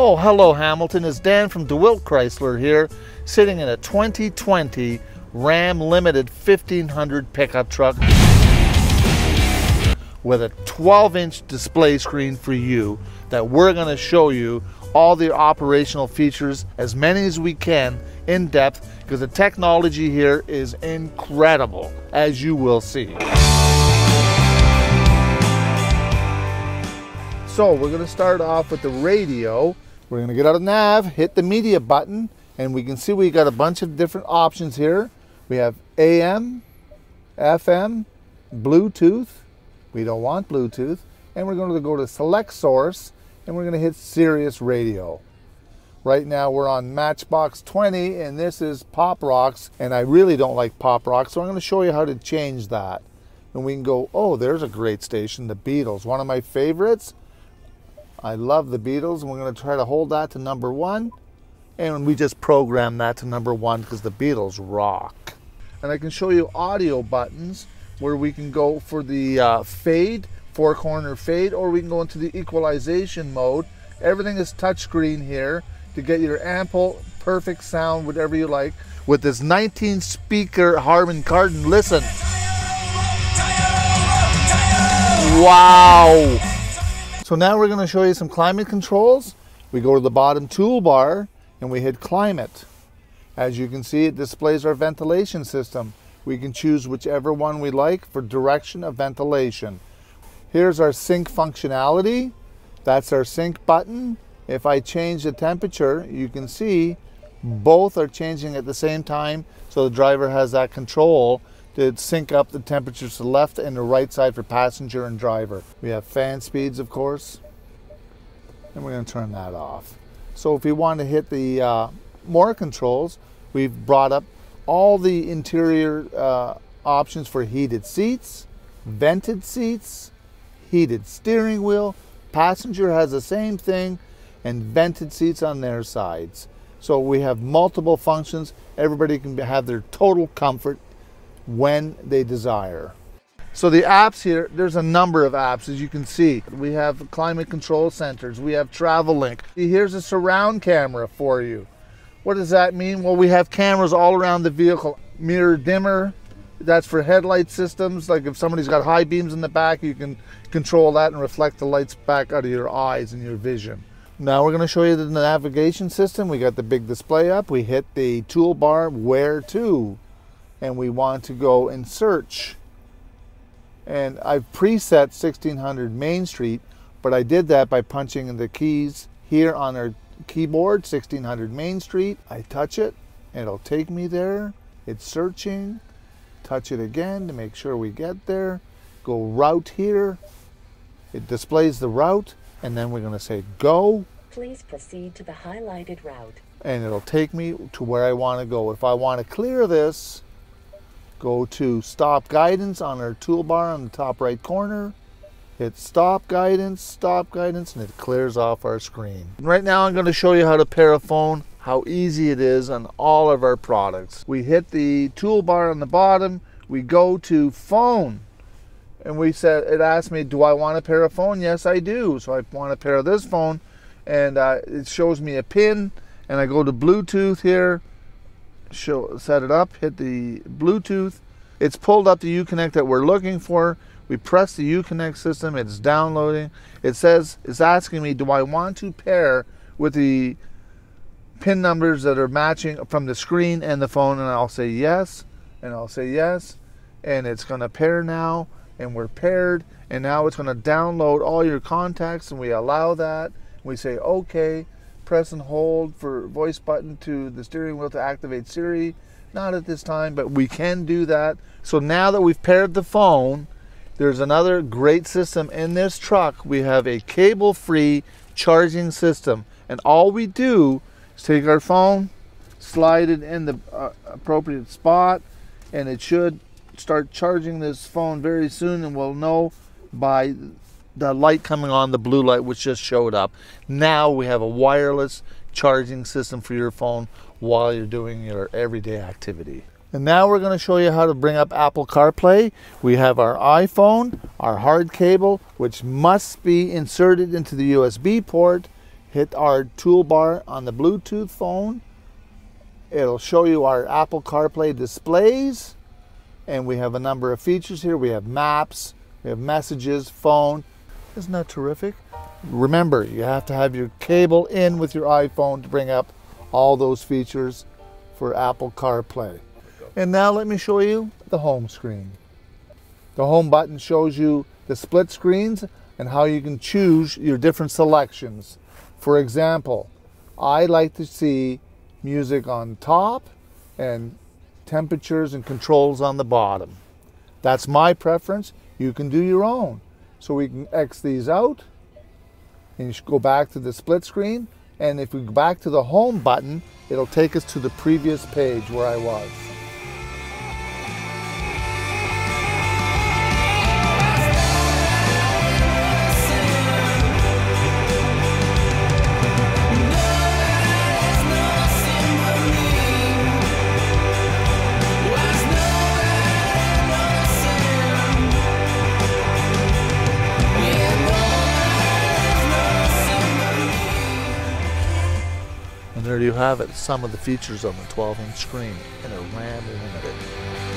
Oh, hello Hamilton, it's Dan from DeWildt Chrysler here, sitting in a 2020 Ram Limited 1500 pickup truck with a 12 inch display screen for you that we're going to show you all the operational features, as many as we can, in depth, because the technology here is incredible, as you will see. So we're going to start off with the radio. We're going to get out of nav, hit the media button, and we can see we got a bunch of different options here. We have AM, FM, Bluetooth. We don't want Bluetooth. And we're going to go to select source and we're going to hit Sirius Radio. Right now we're on Matchbox 20 and this is Pop Rocks and I really don't like Pop Rocks so I'm going to show you how to change that. And we can go, oh there's a great station, the Beatles, one of my favorites. I love the Beatles. And we're going to try to hold that to number one. And we just program that to number one because the Beatles rock. And I can show you audio buttons where we can go for the uh, fade, four corner fade, or we can go into the equalization mode. Everything is touchscreen here to get your ample, perfect sound, whatever you like. With this 19 speaker Harman Kardon, listen. Wow. So now we're going to show you some climate controls. We go to the bottom toolbar and we hit climate. As you can see, it displays our ventilation system. We can choose whichever one we like for direction of ventilation. Here's our sync functionality. That's our sync button. If I change the temperature, you can see both are changing at the same time. So the driver has that control to sync up the temperatures to the left and the right side for passenger and driver. We have fan speeds, of course, and we're going to turn that off. So if we want to hit the uh, more controls, we've brought up all the interior uh, options for heated seats, vented seats, heated steering wheel. Passenger has the same thing and vented seats on their sides. So we have multiple functions. Everybody can have their total comfort when they desire. So the apps here, there's a number of apps as you can see. We have climate control centers, we have travel link. Here's a surround camera for you. What does that mean? Well, we have cameras all around the vehicle. Mirror dimmer, that's for headlight systems. Like if somebody's got high beams in the back, you can control that and reflect the lights back out of your eyes and your vision. Now we're going to show you the navigation system. We got the big display up. We hit the toolbar where to and we want to go and search. And I've preset 1600 Main Street, but I did that by punching the keys here on our keyboard, 1600 Main Street. I touch it, and it'll take me there. It's searching. Touch it again to make sure we get there. Go route here. It displays the route, and then we're going to say go. Please proceed to the highlighted route. And it'll take me to where I want to go. If I want to clear this, Go to stop guidance on our toolbar on the top right corner. Hit stop guidance, stop guidance, and it clears off our screen. Right now I'm going to show you how to pair a phone, how easy it is on all of our products. We hit the toolbar on the bottom, we go to phone, and we said it asked me, do I want to pair a phone? Yes, I do. So I want to pair this phone, and uh, it shows me a pin, and I go to Bluetooth here, show set it up, hit the Bluetooth. It's pulled up the Uconnect that we're looking for. We press the Uconnect system, it's downloading. It says, it's asking me, do I want to pair with the pin numbers that are matching from the screen and the phone? And I'll say yes, and I'll say yes. And it's gonna pair now, and we're paired. And now it's gonna download all your contacts, and we allow that. We say okay press and hold for voice button to the steering wheel to activate Siri. Not at this time, but we can do that. So now that we've paired the phone, there's another great system in this truck. We have a cable-free charging system. And all we do is take our phone, slide it in the uh, appropriate spot, and it should start charging this phone very soon and we'll know by the light coming on, the blue light, which just showed up. Now we have a wireless charging system for your phone while you're doing your everyday activity. And now we're going to show you how to bring up Apple CarPlay. We have our iPhone, our hard cable, which must be inserted into the USB port. hit our toolbar on the Bluetooth phone. It'll show you our Apple CarPlay displays. And we have a number of features here. We have maps, we have messages, phone. Isn't that terrific? Remember, you have to have your cable in with your iPhone to bring up all those features for Apple CarPlay. And now let me show you the home screen. The home button shows you the split screens and how you can choose your different selections. For example, I like to see music on top and temperatures and controls on the bottom. That's my preference. You can do your own. So we can X these out and you should go back to the split screen. And if we go back to the home button, it'll take us to the previous page where I was. There you have it, some of the features on the 12 inch screen in a RAM Limited.